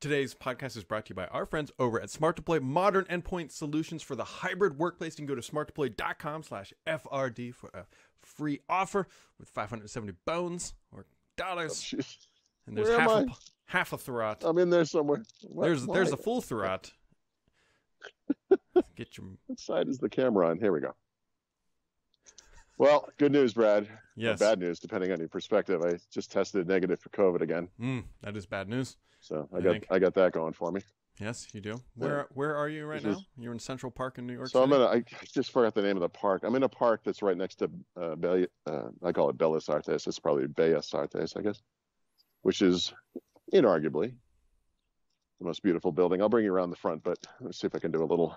Today's podcast is brought to you by our friends over at Smart Deploy, modern endpoint solutions for the hybrid workplace. You can go to smartdeploy.com slash FRD for a free offer with 570 bones or dollars. Oh, jeez. And there's Where half a, I? half a throat. I'm in there somewhere. What- There's there's a full throat. Get your What side is the camera on? Here we go. Well, good news, Brad. Or yes. bad news, depending on your perspective. I just tested negative for COVID again, Mm, that is bad news. so I I got think- I got that going for me. Yes, you do. Where where are you right This now? is- You're in Central Park in New York So I'm City. in. A, I just forgot the name of the park. I'm in a park that's right next to uh, Bella, uh, I call it Bellas Artes. It's probably Bellas Artes, I guess, which is inarguably the most beautiful building. I'll bring you around the front, but let's see if I can do a little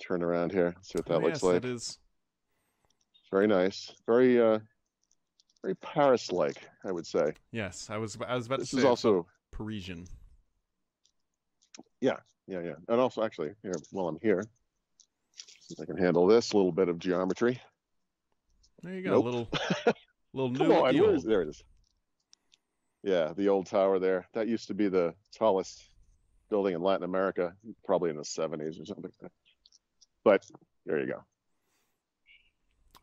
turn around here. See what that Oh, looks yes, like. it is. Very nice. Very uh, very Paris-like, I would say. Yes, I was I was about This to is also Parisian. yeah, yeah, yeah. and also actually here while I'm here, I can handle this a little bit of geometry. There you go. Nope. A little little new on, the old. is, there it is. Yeah, the old tower there. That used to be the tallest building in Latin America, probably in the 70s or something. But there you go.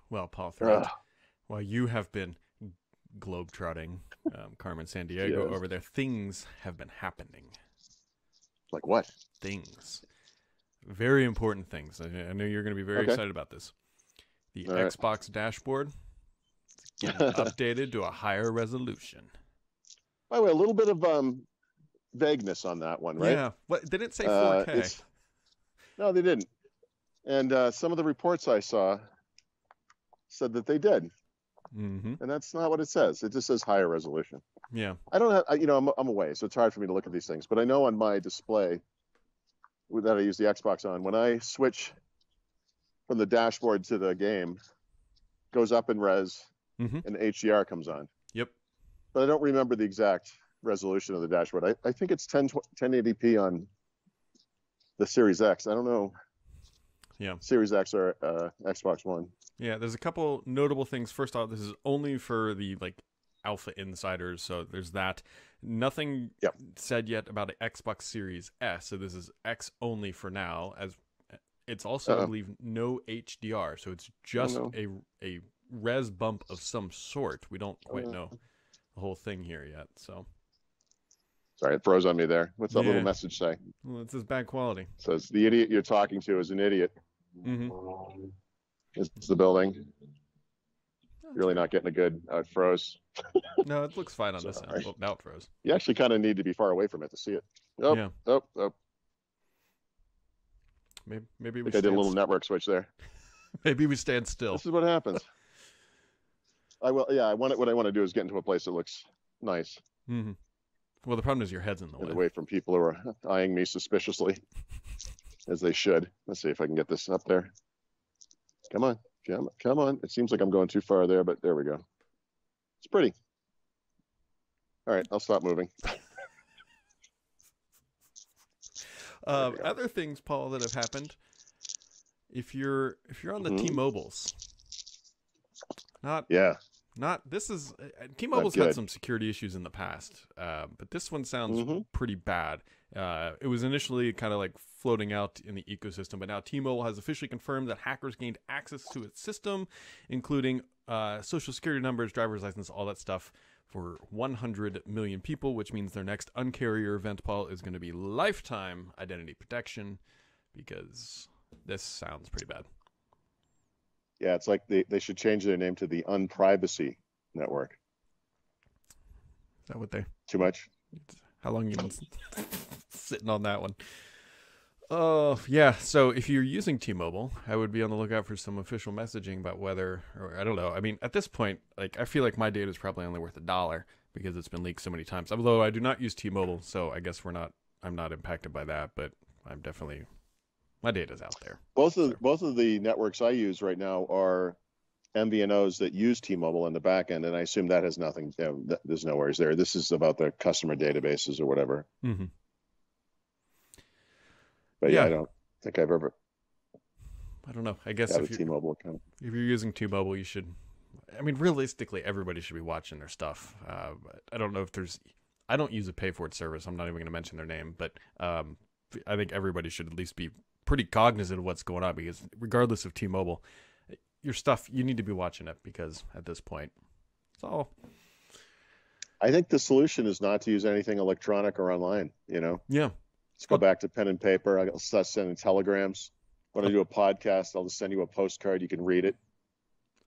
Well, Paul, Ugh. while you have been globetrotting um, Carmen San Diego Yes. over there, things have been happening. Like what? Things, very important things. I, I know you're going to be very Okay. excited about this. The All right. Xbox dashboard updated to a higher resolution. By the way, a little bit of um vagueness on that one, right? Yeah. What? Didn't say Uh, 4K. it's- No, they didn't. And uh, some of the reports I saw said that they did, mm-hmm. and that's not what it says. It just says higher resolution. Yeah. I don't have, I- you know, I'm, I'm away, so it's hard for me to look at these things. But I know on my display that I use the Xbox on, when I switch from the dashboard to the game, goes up in res, Mhm. and HDR comes on. Yep. But I don't remember the exact resolution of the dashboard. I, I think it's 10, 1080p on the Series X. I don't know. Yeah. Series X or uh, Xbox One. Yeah, there's a couple notable things. First off, this is only for the like alpha insiders, so there's that. Nothing Yep. said yet about an Xbox Series S, so this is X only for now. As it's also, I Uh-oh. believe, no HDR, so it's just no. a a res bump of some sort. We don't quite Uh. know the whole thing here yet. So, Sorry, it froze on me there. What's that Yeah. little message say? well, it's just bad quality. It says the idiot you're talking to is an idiot. hmm It's the building. Really not getting a good. Uh, froze. No, it looks fine on this end. Oh, now it froze. You actually kind of need to be far away from it to see it. Oh, Yeah. oh, oh. Maybe maybe I we think I did a little network switch there. maybe we stand still. This is what happens. I will. Yeah, I want it. What I want to do is get into a place that looks nice Mm-hmm. Well, the problem is your head's in the and way. away from people who are eyeing me suspiciously, as they should. Let's see if I can get this up there. Come on, come, come on. It seems like I'm going too far there, but there we go. It's pretty. All right, I'll stop moving. Uh, other things, Paul, that have happened. If you're if you're on the Mhm. T-Mobiles, not Yeah, not this is uh, T-Mobile's had some security issues in the past, uh, but this one sounds Mhm. pretty bad. Uh, it was initially kind of like floating out in the ecosystem, but now T-Mobile has officially confirmed that hackers gained access to its system, including uh, social security numbers, driver's license, all that stuff. For 100 million people, which means their next uncarrier event, Paul, is going to be lifetime identity protection, because this sounds pretty bad. Yeah. It's like they, they should change their name to the Unprivacy Network. Is that what they? Too much? How long you been sitting on that one? Oh yeah. So if you're using T-Mobile, I would be on the lookout for some official messaging about whether, or I don't know. I mean, at this point, like I feel like my data is probably only worth a dollar because it's been leaked so many times. Although I do not use T-Mobile, so I guess we're not. I'm not impacted by that, but I'm definitely my data's out there. Both of Sorry. both of the networks I use right now are MVNOs that use T-Mobile in the back end, and I assume that has nothing. You know, th- there's no worries there. This is about the customer databases or whatever. Mm-hmm. But yeah, Yeah. I don't think I've ever I don't know. I guess if you T-Mobile account. if you're using T-Mobile, you should. I mean, realistically, everybody should be watching their stuff. Uh, but I don't know if there's I don't use a pay for it service. I'm not even going to mention their name, but um, I think everybody should at least be pretty cognizant of what's going on because regardless of T-Mobile, your stuff you need to be watching it because at this point, it's all. I think the solution is not to use anything electronic or online. You know, Yeah, let's go back to pen and paper. I'll start sending telegrams. When I do a podcast, I'll just send you a postcard. You can read it.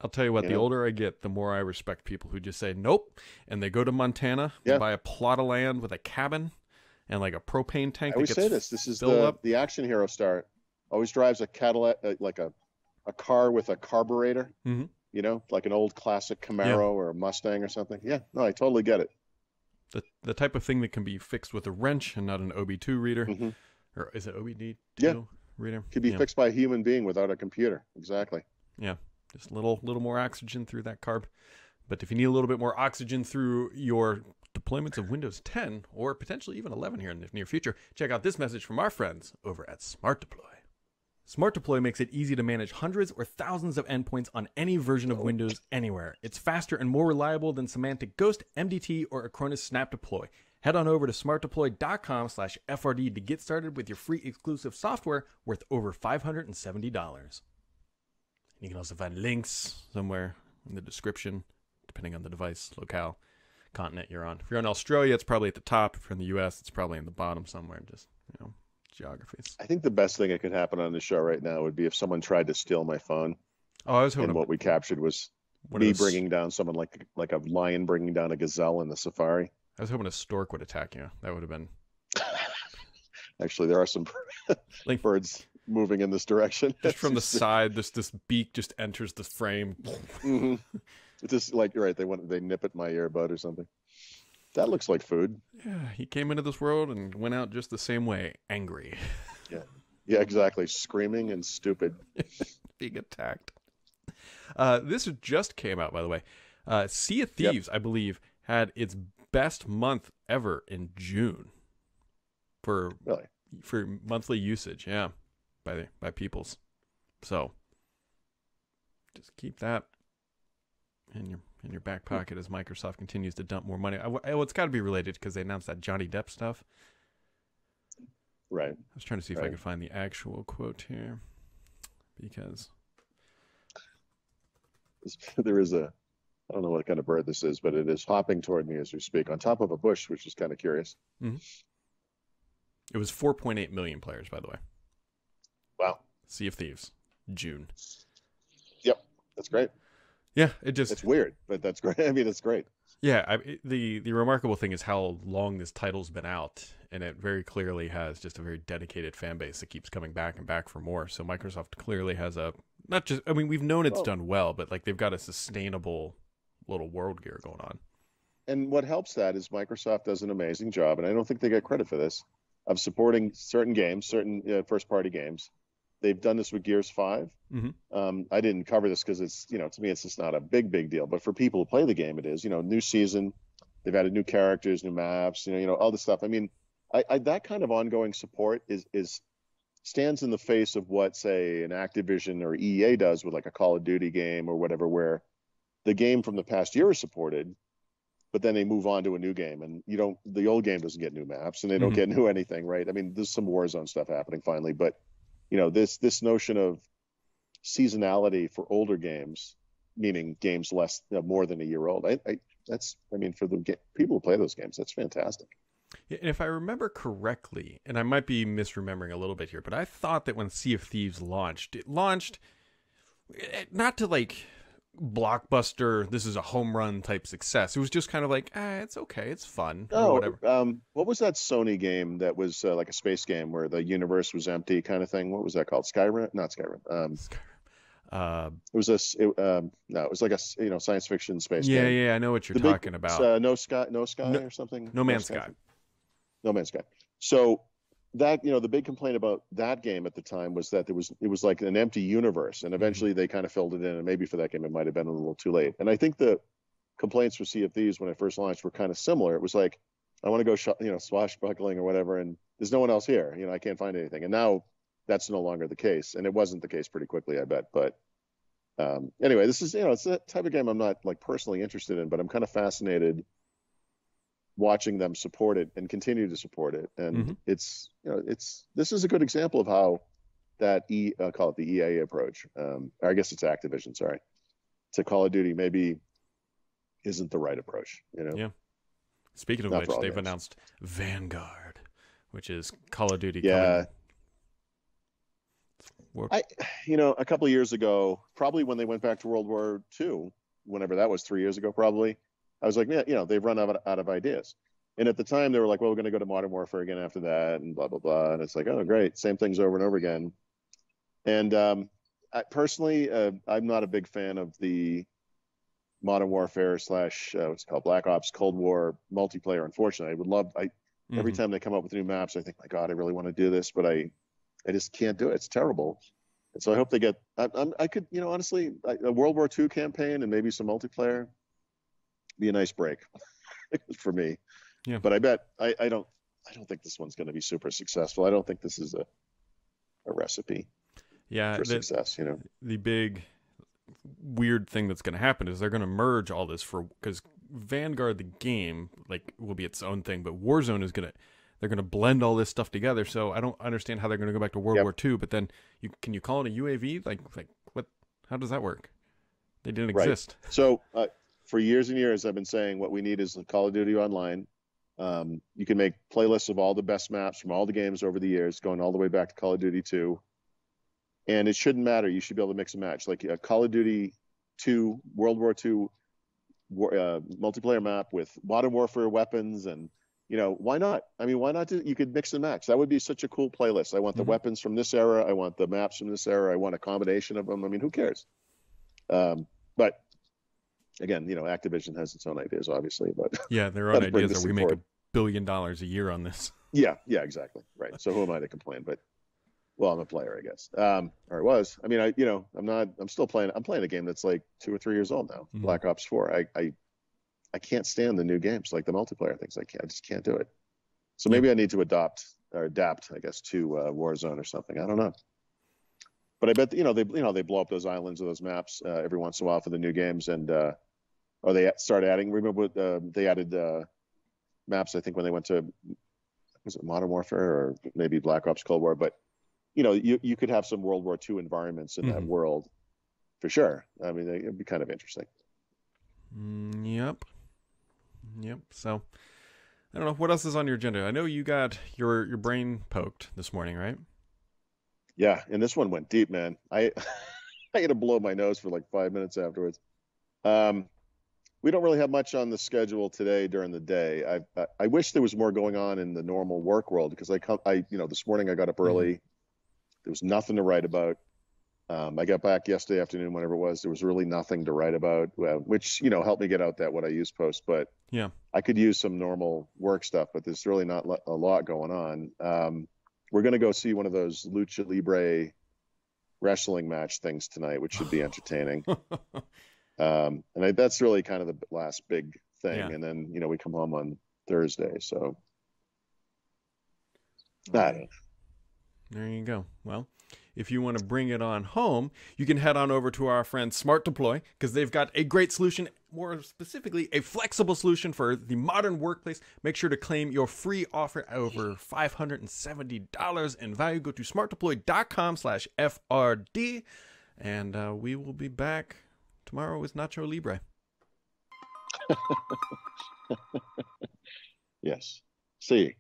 I'll tell you what. You the know? older I get, the more I respect people who just say nope, and they go to Montana, Yeah. and buy a plot of land with a cabin and like a propane tank that always say this. This is the up. the action hero star. Always drives a Cadillac, uh, like a a car with a carburetor. Mhm. You know, like an old classic Camaro or a Mustang or something. Yeah, no, I totally get it. the the type of thing that can be fixed with a wrench and not an OB2 reader, hmm or is it OBD2 Yeah. reader? Could be Yeah. fixed by a human being without a computer. Exactly. Yeah, just a little little more oxygen through that carb. But if you need a little bit more oxygen through your deployments of Windows 10 or potentially even 11 here in the near future, check out this message from our friends over at Smart Deploy. Smart Deploy makes it easy to manage hundreds or thousands of endpoints on any version of Windows anywhere. It's faster and more reliable than Symantec Ghost, MDT, or Acronis Snap Deploy. Head on over to smartdeploy.com slash FRD to get started with your free exclusive software worth over $570. You can also find links somewhere in the description, depending on the device, locale, continent you're on. If you're in Australia, it's probably at the top. If you're in the US, it's probably in the bottom somewhere. Just, geographies. I think the best thing that could happen on the show right now would be if someone tried to steal my phone, Oh, I was hoping and what we captured was me bringing down someone like like a lion bringing down a gazelle in the safari. I was hoping a stork would attack you. That would have been Actually, there are some Like- birds moving in this direction. just from the side. This this beak just enters the frame. hmm It's just like you're right, they want they nip at my earbud or something. That looks like food. Yeah, he came into this world and went out just the same way, angry, Yeah, yeah, exactly. Screaming and stupid. being attacked. Uh, this just came out, by the way. Uh, sea of Yep. Thieves, I believe, had its best month ever in June for Really. for monthly usage. Yeah, by the, by peoples. So just keep that in your in your back pocket as Microsoft continues to dump more money. I, well, it's got to be related because they announced that Johnny Depp stuff. Right. I was trying to see if I could find the actual quote here because There is a I don't know what kind of bird this is, but it is hopping toward me as we speak on top of a bush, which is kind of curious. Mm-hmm. it was 4.8 million players, by the way. Wow. Sea of Thieves, June. Yep, that's great. Yeah, it just It's weird, but that's great. I mean, it's great. Yeah, I, the the remarkable thing is how long this title's been out, and it very clearly has just a very dedicated fan base that keeps coming back and back for more. So Microsoft clearly has a not just I mean we've known it's Well- done well, but like they've got a sustainable little world gear going on. And what helps that is Microsoft does an amazing job, and I don't think they get credit for this, of supporting certain games, certain uh, first-party games. They've done this with Gears 5. Mhm. Um, I didn't cover this because it's, you know, to me, it's just not a big, big deal. But for people who play the game, it is. You know, new season, they've added new characters, new maps, you know, you know, all this stuff. I mean, I, I that kind of ongoing support is is stands in the face of what, say, an Activision or EA does with like a Call of Duty game or whatever, where the game from the past year is supported, but then they move on to a new game, and you don't. The old game doesn't get new maps, and they don't Mhm. get new anything, right? I mean, there's some Warzone stuff happening finally, but you know, this this notion of seasonality for older games, meaning games less uh, more than a year old. I, I that's I mean, for the people who play those games, that's fantastic. And if I remember correctly, and I might be misremembering a little bit here, but I thought that when Sea of Thieves launched, it launched eh, not to like blockbuster, this is a home run type success. It was just kind of like, ah, it's okay, it's fun, or Oh, whatever. um, what was that Sony game that was uh, like a space game where the universe was empty, kind of thing? What was that called? Skyrim? Not Skyrim. Um, Uh, it was a it, um, no, it was like a you know science fiction space yeah, game. yeah, yeah I know what you're The big- talking about. Uh, no sky, no sky, No- or something. No Man's Sky. No Man's Sky. So that you know the big complaint about that game at the time was that there was it was like an empty universe, Mm-hmm. and eventually they kind of filled it in, and maybe for that game it might have been a little too late. And I think the complaints for Sea of Thieves when it first launched were kind of similar. It was like I want to go sh- you know swashbuckling or whatever, and there's no one else here. You know I can't find anything, and now that's no longer the case, and it wasn't the case pretty quickly, I bet. But um, anyway, this is you know it's a type of game I'm not like personally interested in, but I'm kind of fascinated watching them support it and continue to support it. And Mhm. it's you know it's this is a good example of how that E uh, call it the EA approach. Um, or I guess it's Activision. Sorry, to Call of Duty maybe isn't the right approach. You know. Yeah. Speaking of Not which, they've games. announced Vanguard, which is Call of Duty. Yeah. War- I, you know, a couple of years ago, probably when they went back to World War II, whenever that was, three years ago, probably, I was like, yeah, you know, they've run out of, out of ideas. And at the time, they were like, well, we're going to go to Modern Warfare again after that, and blah blah blah. And it's like, oh, great, same things over and over again. And um, I, personally, uh, I'm not a big fan of the Modern Warfare slash uh, what's it called Black Ops Cold War multiplayer. Unfortunately, I would love. I every Mhm. time they come up with new maps, I think, my God, I really want to do this, but I, I just can't do it. It's terrible. And so I hope they get. I, I'm, I could, you know, honestly, a World War II campaign and maybe some multiplayer, be a nice break for me. Yeah. But I bet I, I don't. I don't think this one's going to be super successful. I don't think this is a, a recipe yeah, for the, success. You know. the big weird thing that's going to happen is they're going to merge all this for because Vanguard the game like will be its own thing, but Warzone is going to they're going to blend all this stuff together. So I don't understand how they're going to go back to World Yep. War II. But then you can you call it a UAV? Like like what? How does that work? They didn't Right. exist. So uh, for years and years, I've been saying what we need is Call of Duty Online. Um, you can make playlists of all the best maps from all the games over the years, going all the way back to Call of Duty 2. And it shouldn't matter. You should be able to mix and match. Like a Call of Duty 2, World War II war, uh, multiplayer map with Modern Warfare weapons and you know why not i mean why not do you could mix and match that would be such a cool playlist i want the Mhm. weapons from this era i want the maps from this era i want a combination of them i mean who cares um, but again you know activision has its own ideas obviously but Yeah, their own ideas are we make a billion dollars a year on this. yeah yeah exactly. Right. So who am i to complain? But well i'm a player i guess. Um, or i was. I mean i you know i'm not i'm still playing i'm playing a game that's like two or three years old now Mhm. black ops 4 i i i can't stand the new games like the multiplayer things. I can't i just can't do it. So maybe i need to adopt or adapt i guess to uh, warzone or something. I don't know but i bet you know they you know they blow up those islands or those maps uh, every once in a while for the new games and uh or they start adding remember what uh, they added uh maps i think when they went to was it modern warfare or maybe black ops cold war but you know you, you could have some world war ii environments in that Mhm. world for sure i mean it'd be kind of interesting Mm, yep. Yep. So I don't know what else is on your agenda. I know you got your your brain poked this morning, right? Yeah, and this one went deep, man. I I had to blow my nose for like five minutes afterwards. Um, we don't really have much on the schedule today during the day. I I, I wish there was more going on in the normal work world because I come I you know this morning I got up early. There was nothing to write about. Um, I got back yesterday afternoon, whenever it was. There was really nothing to write about, uh, which you know helped me get out that what I use post. But Yeah. I could use some normal work stuff, but there's really not a lot going on. Um, we're gonna go see one of those lucha libre wrestling match things tonight, which should be entertaining. um, and I, that's really kind of the last big thing. Yeah. And then you know we come home on Thursday, so know. There you go. Well, if you want to bring it on home, you can head on over to our friend Smart Deploy because they've got a great solution, more specifically, a flexible solution for the modern workplace. Make sure to claim your free offer over $570 in value. Go to smartdeploy.com slash FRD, and uh, we will be back tomorrow with Nacho Libre. yes. See.